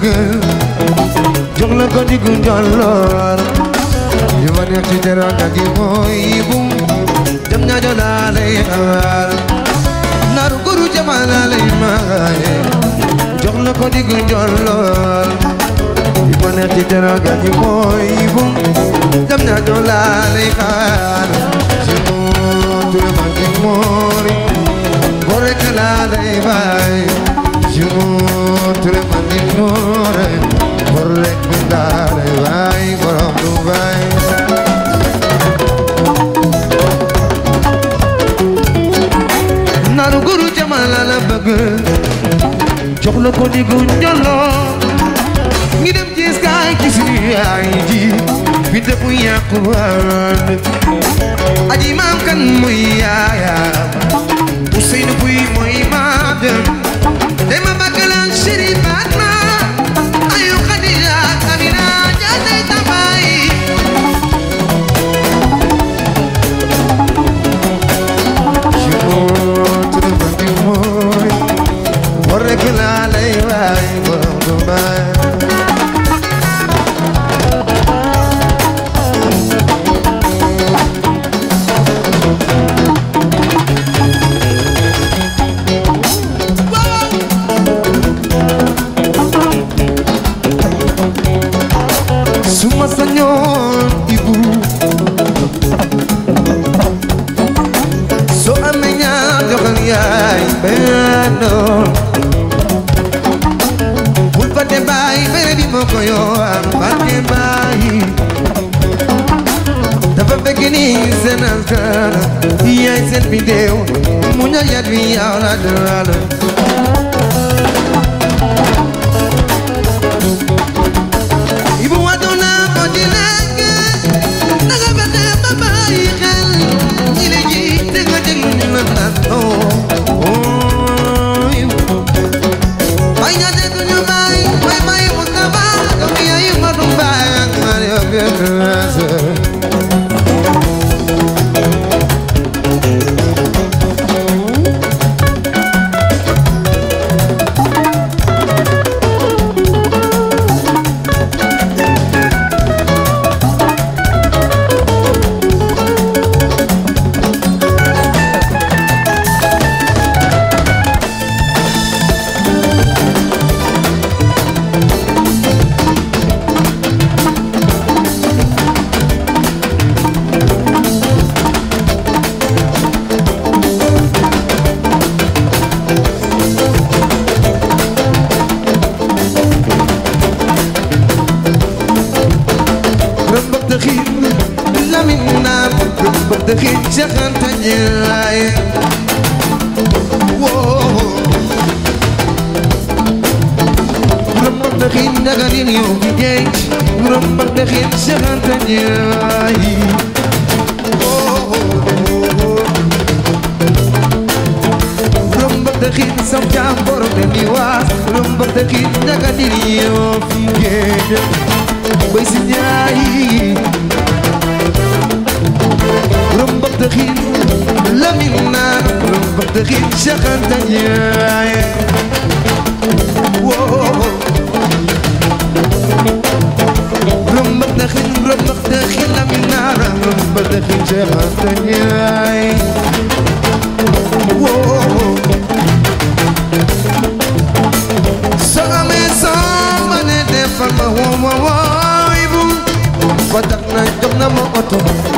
bëgg jox la ko diggu njolloor li ma neex ci teraanga gi mooy bum jam ñaajo laa lay xaar naaru guru jama laa lay maaye jox la ko diggu njolloor li ma neex ci teraanga gi mooy bum jam ñaajo laa lay xaar si mootu ma gi moori bore ka laa lay baay si mootu suure bor lekk bi ndaare waay borom du waay nanu guru jamal la bëgg jox la ko di gu njoloo ngi dem ci skaay ci suñu yaay ji bi dëpp yàqu waan aji maam kan muy yaayam كل عليها يقولوا Suma Señor ngi nii seen askan yaay seen bidéew mu ñor yat wi yaaw la ba dëkki jaxante ñaay woo buram ba dëkki ndagarin yow mi géej buram ba dëkki jaxante ñaay woo buram ba dëkki sam jaam borom de ni waas buram ba dëkki ndagarin yow mi géej bay si ñaay بتغيب شغل دنياي رمك داخل رمك داخل من نار رمك داخل شغل دنياي سامي سامي دفن ما هو مواهب فتحنا جبنا ما أطول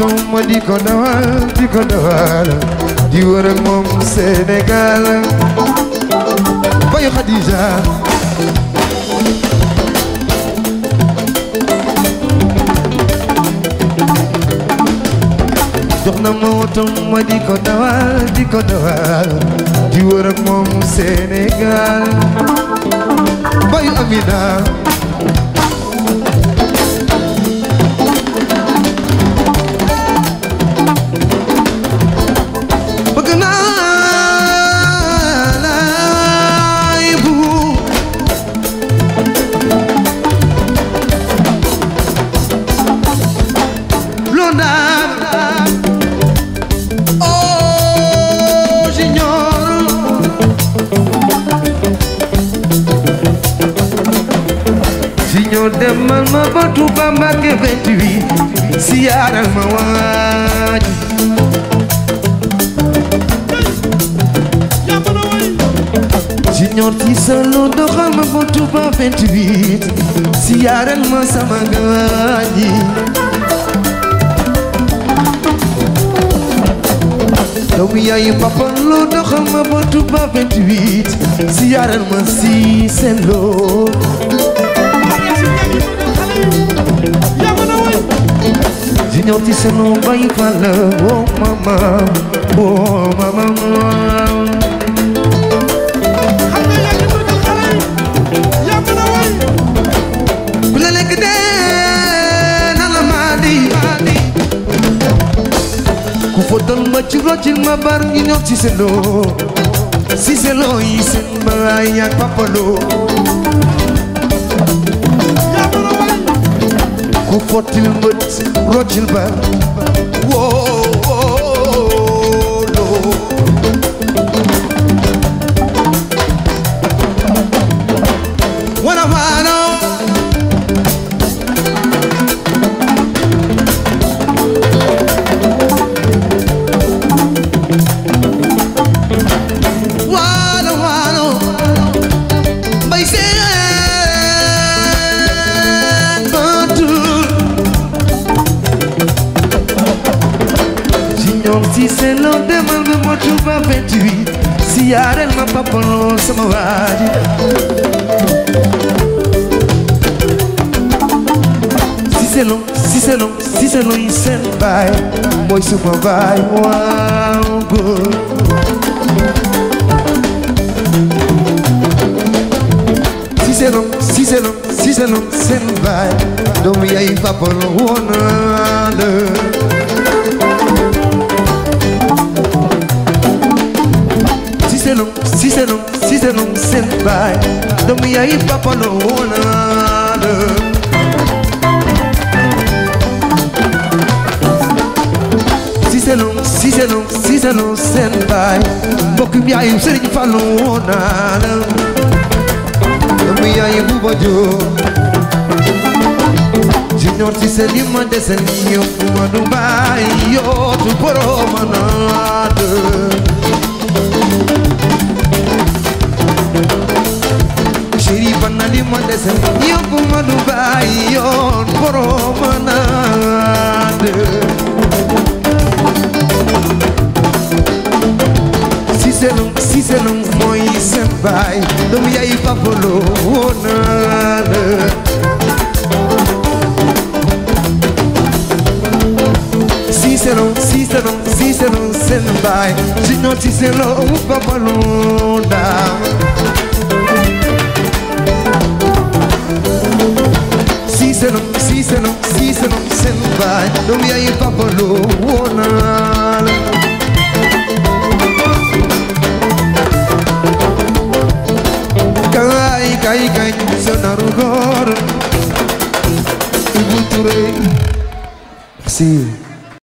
otom di ko dawal di ko dawal di wër ak moom Sénégal bayu Khadija di ko dawal di ko dawal di wër ak moom Sénégal bayu Amina yow demal ma ba Touba Mbacké 28 siyaaral ma doxal ma ba Touba 28 siyaaral ma sama gaañi doomu yaayu papa loo doxal ma ba Touba 28 siyaaral ma si seen ñëwti sunu bay fal woo mama woo mama xam nga a ku la lekk dee na la maa ku fa doon ma ma bar ñu ñëw ci selo si selo yi seen mbalaay ku fottil mbët Pro Gilbert Yeah. yaareel ma papaloo sama waaji siselo siselo siselo yi seen baay mooy suma baay waaw góor siselo siselo siselo seen baay yayi Papa Lo woo naa la Cissé Lo Cissé Lo Cissé Lo seen baay mbokk mi yaay Sëriñ Fallu woo naa la doomu yaay Buuba Jóob junior Cissé li ma desel yow ma du bàyyi yootu borom naa la fablu woon Cicero, Cicero, Cicero, seen baay ci ñoo Cicero wu babalu daa Cicero, Cicero, Cicero, seen baay doom yaay babalu woon dar agora e muito